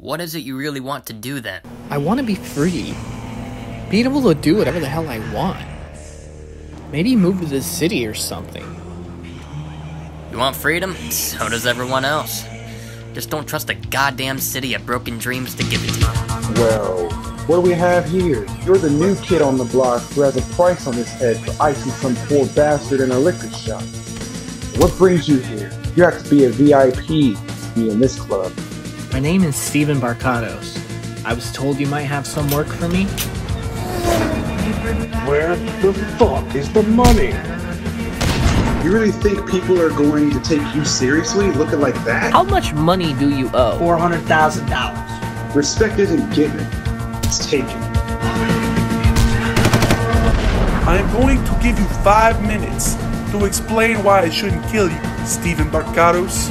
What is it you really want to do then? I want to be free. Being able to do whatever the hell I want. Maybe move to the city or something. You want freedom? So does everyone else. Just don't trust a goddamn city of broken dreams to give it to you. Well, what do we have here? You're the new kid on the block who has a price on his head for icing some poor bastard in a liquor shop. What brings you here? You have to be a VIP to be in this club. My name is Steven Barcados. I was told you might have some work for me. Where the fuck is the money? You really think people are going to take you seriously looking like that? How much money do you owe? $400,000. Respect isn't given, it's taken. I am going to give you five minutes to explain why I shouldn't kill you, Steven Barcados.